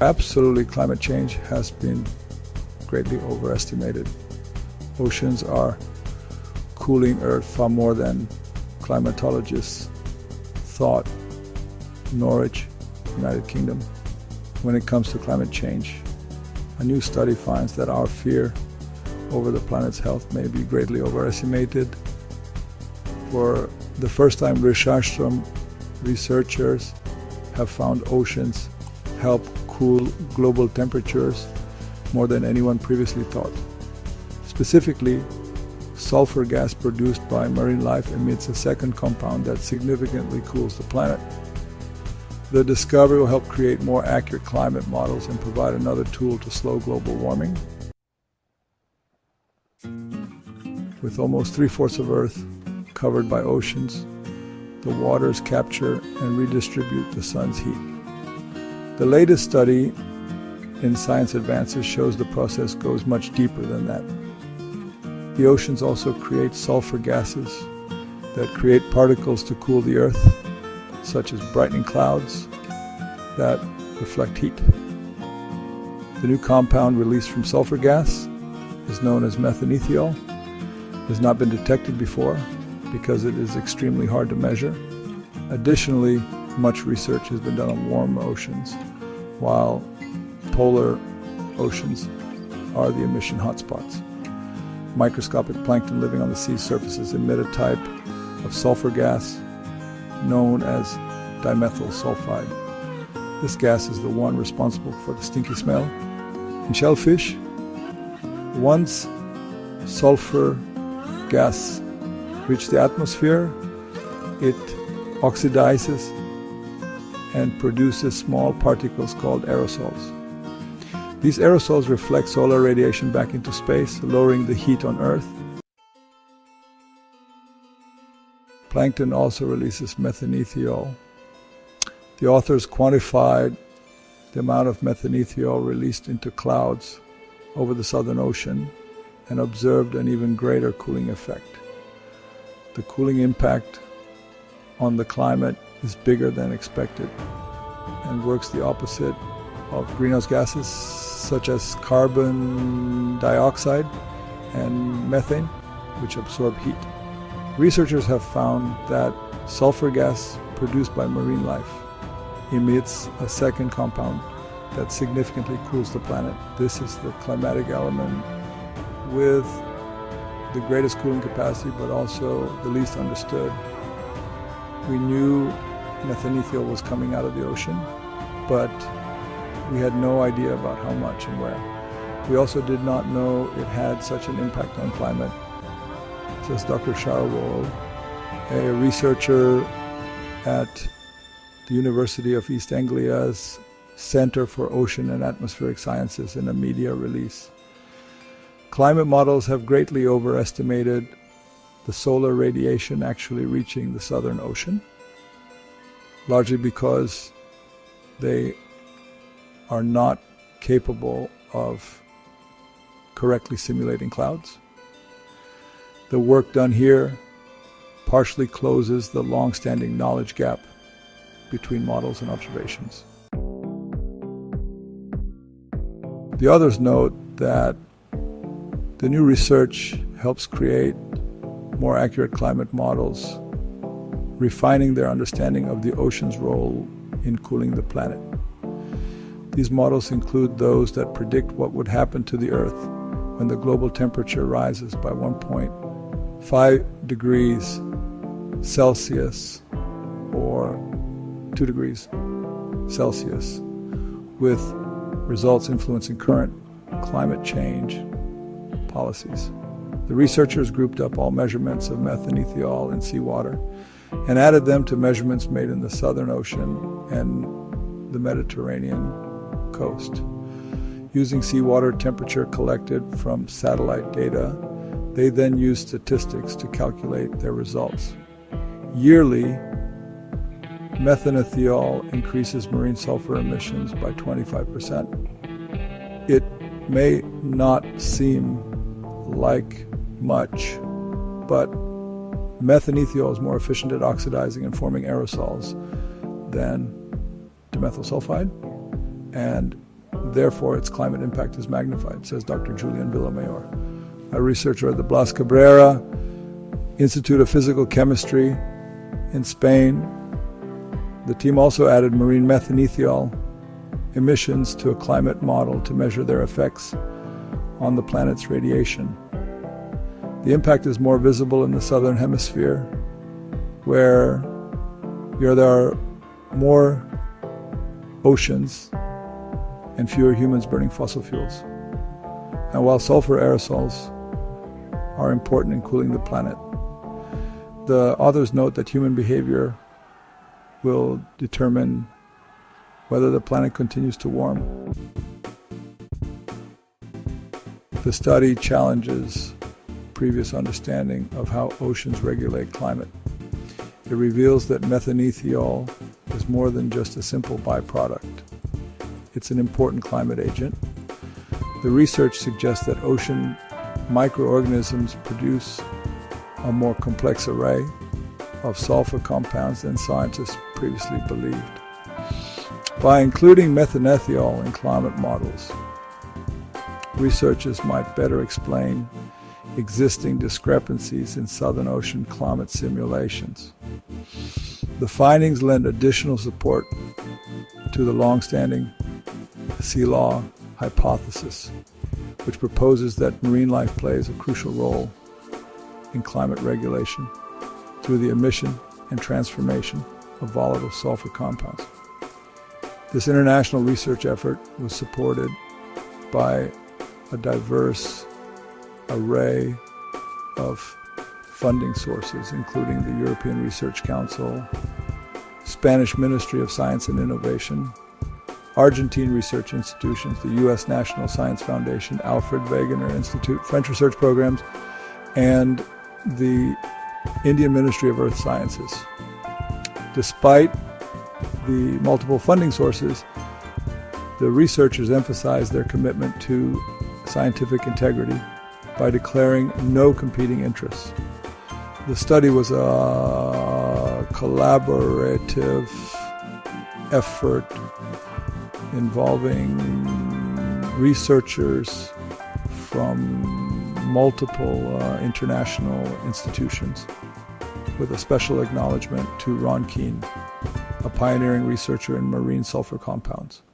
Absolutely, climate change has been greatly overestimated. Oceans are cooling Earth far more than climatologists thought. Norwich, United Kingdom, when it comes to climate change. A new study finds that our fear over the planet's health may be greatly overestimated. For the first time, researchers have found oceans help cool global temperatures more than anyone previously thought. Specifically, sulfur gas produced by marine life emits a second compound that significantly cools the planet. The discovery will help create more accurate climate models and provide another tool to slow global warming. With almost three fourths of Earth covered by oceans, the waters capture and redistribute the sun's heat. The latest study in Science Advances shows the process goes much deeper than that. The oceans also create sulfur gases that create particles to cool the Earth, such as brightening clouds that reflect heat. The new compound released from sulfur gas is known as methanethiol. It has not been detected before because it is extremely hard to measure. Additionally, much research has been done on warm oceans, while polar oceans are the emission hotspots. Microscopic plankton living on the sea surfaces emit a type of sulfur gas known as dimethyl sulfide. This gas is the one responsible for the stinky smell. In shellfish, once sulfur gas reaches the atmosphere, it oxidizes and produces small particles called aerosols. These aerosols reflect solar radiation back into space, lowering the heat on Earth. Plankton also releases methanethiol. The authors quantified the amount of methanethiol released into clouds over the Southern Ocean and observed an even greater cooling effect. The cooling impact on the climate is bigger than expected and works the opposite of greenhouse gases such as carbon dioxide and methane, which absorb heat. Researchers have found that sulfur gas produced by marine life emits a second compound that significantly cools the planet. This is the climatic element with the greatest cooling capacity, but also the least understood. We knew methanethiol was coming out of the ocean, but we had no idea about how much and where. We also did not know it had such an impact on climate, says Dr. Charel Wohl, a researcher at the University of East Anglia's Center for Ocean and Atmospheric Sciences in a media release. Climate models have greatly overestimated the solar radiation actually reaching the Southern Ocean, largely because they are not capable of correctly simulating clouds. The work done here partially closes the long-standing knowledge gap between models and observations. The others note that the new research helps create more accurate climate models, refining their understanding of the ocean's role in cooling the planet. These models include those that predict what would happen to the Earth when the global temperature rises by 1.5 degrees Celsius or 2 degrees Celsius, with results influencing current climate change policies. The researchers grouped up all measurements of methanethiol in seawater and added them to measurements made in the Southern Ocean and the Mediterranean coast. Using seawater temperature collected from satellite data, they then used statistics to calculate their results. Yearly, methanethiol increases marine sulfur emissions by 25%. It may not seem like much, but methanethiol is more efficient at oxidizing and forming aerosols than dimethyl sulfide and Therefore, its climate impact is magnified, says Dr. Julian Villamayor, a researcher at the Blas Cabrera Institute of Physical Chemistry in Spain. The team also added marine methanethiol emissions to a climate model to measure their effects on the planet's radiation. The impact is more visible in the southern hemisphere, where there are more oceans and fewer humans burning fossil fuels. And while sulfur aerosols are important in cooling the planet, the authors note that human behavior will determine whether the planet continues to warm. The study challenges previous understanding of how oceans regulate climate. It reveals that methanethiol is more than just a simple byproduct. It's an important climate agent. The research suggests that ocean microorganisms produce a more complex array of sulfur compounds than scientists previously believed. By including methanethiol in climate models, researchers might better explain existing discrepancies in Southern Ocean climate simulations. The findings lend additional support to the long-standing CLAW hypothesis, which proposes that marine life plays a crucial role in climate regulation through the emission and transformation of volatile sulfur compounds. This international research effort was supported by a diverse array of funding sources, including the European Research Council, Spanish Ministry of Science and Innovation, Argentine research institutions, the U.S. National Science Foundation, Alfred Wegener Institute, French research programs, and the Indian Ministry of Earth Sciences. Despite the multiple funding sources, the researchers emphasized their commitment to scientific integrity by declaring no competing interests. The study was a collaborative effort involving researchers from multiple uh, international institutions with a special acknowledgement to Ron Kiene, a pioneering researcher in marine sulfur compounds.